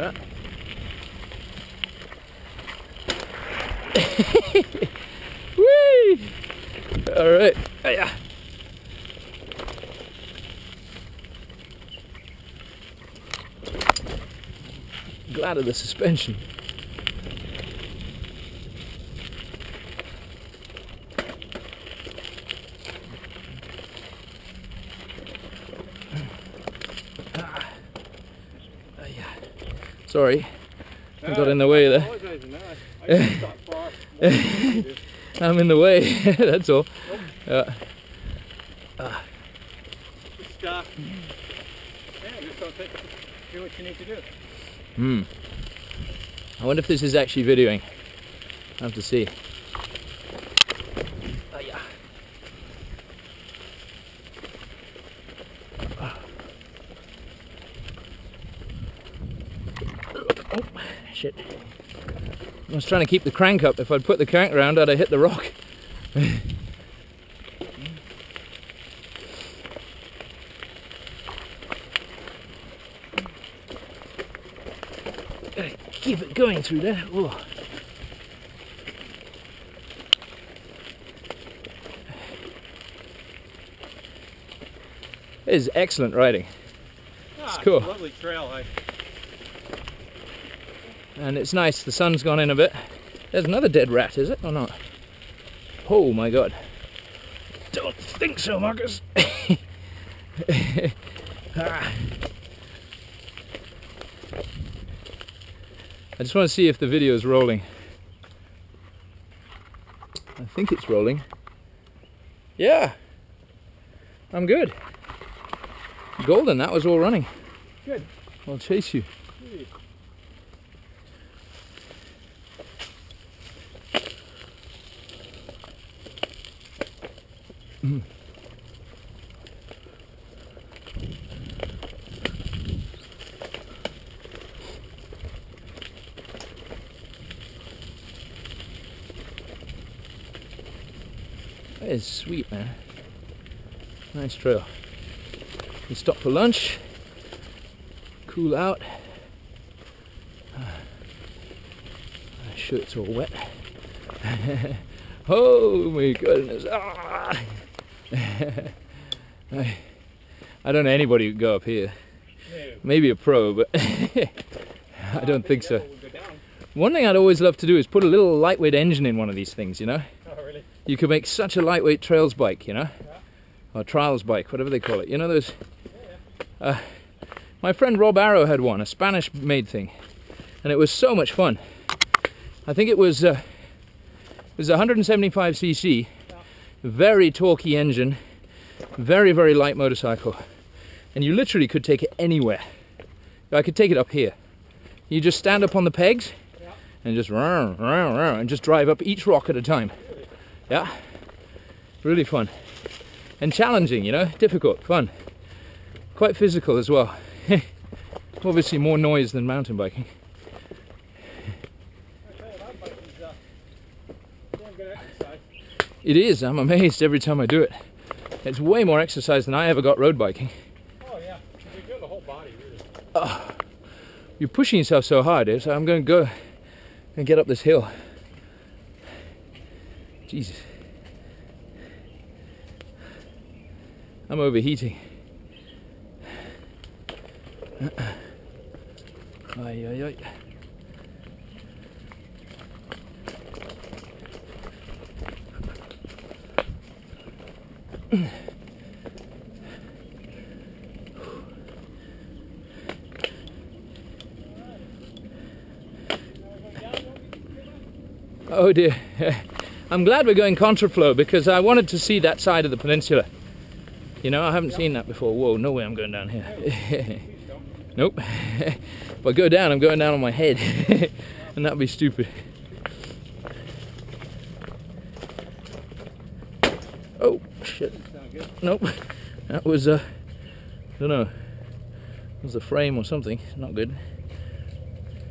Yeah. Whee! All right. Yeah. Glad of the suspension. Ah. Ah, yeah. Sorry, I got in the way there. I'm in the way, that's all. Just, uh, yeah, just do what you need to do. Hmm. I wonder if this is actually videoing. I have to see. Ah, yeah. Oh, shit. I was trying to keep the crank up. If I'd put the crank around, I'd have hit the rock. Keep it going through there. Oh. It is excellent riding. Ah, cool. a lovely trail. I, And it's nice, the sun's gone in a bit. There's another dead rat, is it, or not? Oh my god. Don't think so, Marcus. Ah. I just want to see if the video is rolling. I think it's rolling. Yeah. I'm good. Golden, that was all running. Good. I'll chase you. That is sweet, man. Nice trail. We stop for lunch, cool out. Ah, My shirt's all wet. oh my goodness. Ah. I, I don't know anybody who could go up here. Maybe a pro, but I don't think so. One thing I'd always love to do is put a little lightweight engine in one of these things, you know? Oh, really? You could make such a lightweight trails bike, you know? Or trials bike, whatever they call it. You know those. Uh, my friend Rob Arrow had one, a Spanish made thing. And it was so much fun. I think it was uh, it was 175cc, very torquey engine, very, very light motorcycle. And you literally could take it anywhere. I could take it up here. You just stand up on the pegs and just round, round, round, and just drive up each rock at a time. Yeah, really fun and challenging. You know, difficult, fun, quite physical as well. Obviously, more noise than mountain biking. I tell you, that bike is, uh, doing good exercise. It is. I'm amazed every time I do it. It's way more exercise than I ever got road biking. Oh, yeah. You're doing the whole body, really. You're pushing yourself so hard, eh? so I'm going to go and get up this hill. Jesus. I'm overheating. Ay, ay, ay. Oh dear. Uh, I'm glad we're going contraflow because I wanted to see that side of the peninsula. You know, I haven't seen that before. Whoa, no way I'm going down here. nope. if I go down, I'm going down on my head. and that'd be stupid. Oh, shit. Nope. That was, uh, I don't know. It was the frame or something. Not good.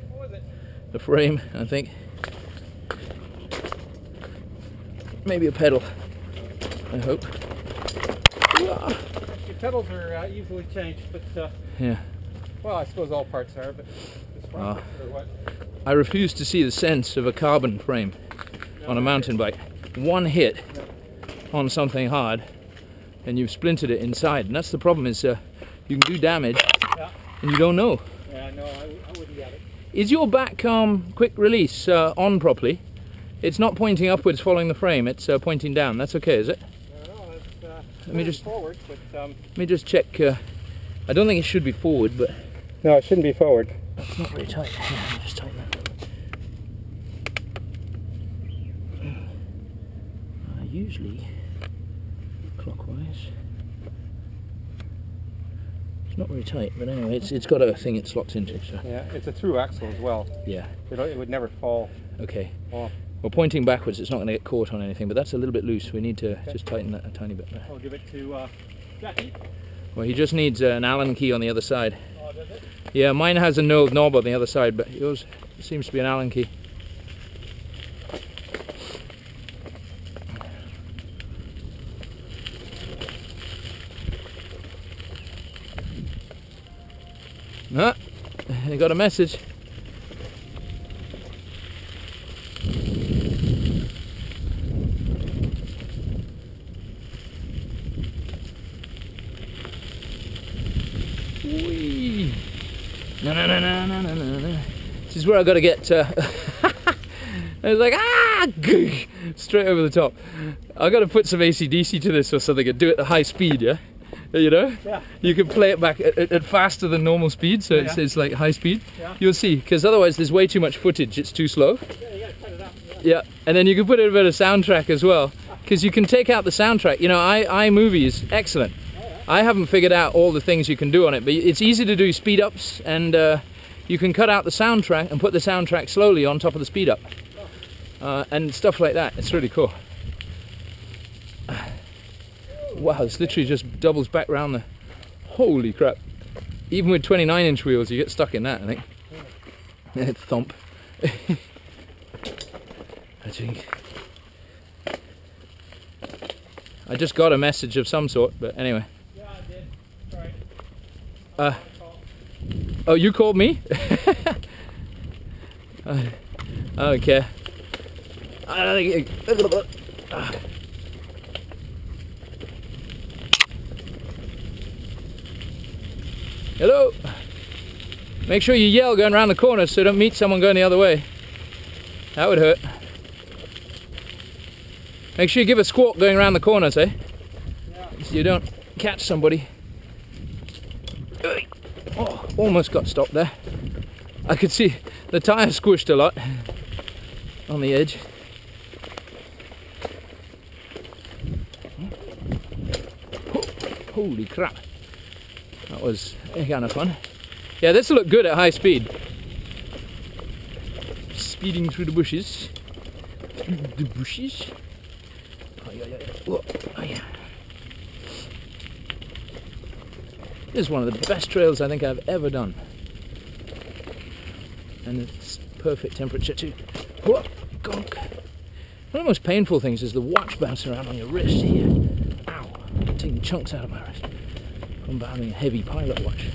What was it? The frame, I think. Maybe a pedal. I hope. Your pedals are uh, easily changed, but, uh, Yeah. well, I suppose all parts are, but. What? I refuse to see the sense of a carbon frame on a mountain bike. One hit on something hard, and you've splintered it inside. And that's the problem is uh, you can do damage, Yeah. and you don't know. Yeah, no, I, I wouldn't get it. Is your back um, quick release uh, on properly? It's not pointing upwards following the frame, it's uh, pointing down. That's okay, is it? No, no, it's uh, Let me just- forward, but um, Let me just check. Uh, I don't think it should be forward, but no, it shouldn't be forward. it's not very tight. Yeah, just tighten that. Uh, usually, clockwise. It's not very tight, but anyway, it's, it's got a thing it slots into, so Yeah, it's a through axle as well. yeah, It, it would never fall okay. off. Well, pointing backwards, it's not going to get caught on anything, but that's a little bit loose. We need to just tighten that a tiny bit there. I'll give it to uh, Jackie. Well, he just needs uh, an Allen key on the other side. Oh, does it? Yeah, mine has a knurled knob on the other side, but yours seems to be an Allen key. No, they got a message. Whee! No, no, no, no, no, no, no, no. This is where I got to get. Uh, I was like, ah, straight over the top. I got to put some ACDC to this or something and do it at high speed, yeah. You know, Yeah. you can play it back at, at, faster than normal speed, so it's, Yeah. it's like high speed. Yeah. You'll see, because otherwise there's way too much footage. It's too slow. Yeah, you cut it up. Yeah. Yeah, and then you can put in a bit of soundtrack as well, because you can take out the soundtrack. You know, i iMovie is excellent. I haven't figured out all the things you can do on it, but it's easy to do speed ups, and uh, you can cut out the soundtrack and put the soundtrack slowly on top of the speed up, uh, and stuff like that. It's really cool. Wow, this literally just doubles back round the. Holy crap! Even with 29 inch wheels, you get stuck in that. I think. Thump. I think. I just got a message of some sort, but anyway. Yeah, I did. Sorry. Uh, oh, you called me? Uh, I don't care. I don't think- Ah. Hello. Make sure you yell going around the corner so don't meet someone going the other way. That would hurt. Make sure you give a squawk going around the corners, eh? Yeah. So you don't catch somebody. Oh, almost got stopped there. I could see the tyre squished a lot on the edge. Holy crap. That was kind of fun. Yeah, this will look good at high speed. Speeding through the bushes. Through the bushes. Oh, yeah, yeah. Oh, yeah. This is one of the best trails I think I've ever done. And it's perfect temperature too. Whoa, gonk. One of the most painful things is the watch bouncing around on your wrist here. Ow, taking chunks out of my wrist. From having a heavy pilot watch.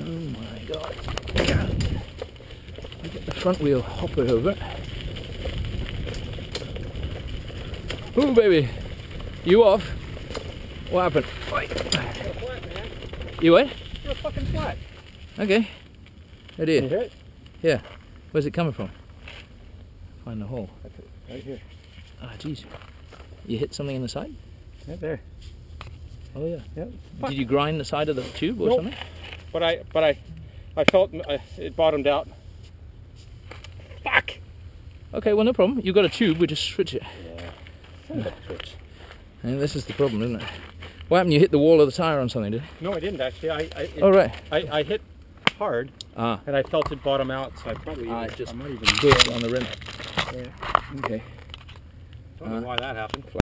Oh my god. I get the front wheel hopper over. Ooh baby. You off? What happened? You're flat. You what? You're fucking flat. Okay. Right Can you here. it? Yeah. Where's it coming from? Find the hole. Right here. Ah, jeez. You hit something in the side? Right there. Oh yeah. Yeah. Did you grind the side of the tube or Nope. something? But I, but I, I felt uh, it bottomed out. Fuck. Okay, well no problem. You've got a tube, we just switch it. Yeah. And this is the problem, isn't it? What happened? You hit the wall of the tire on something, did you? No, I didn't actually. I, I, it, Oh right. I, I hit hard Ah. and I felt it bottom out, so I probably Ah, even, just I might even Good on the rim. Yeah. Okay. don't know why that happened.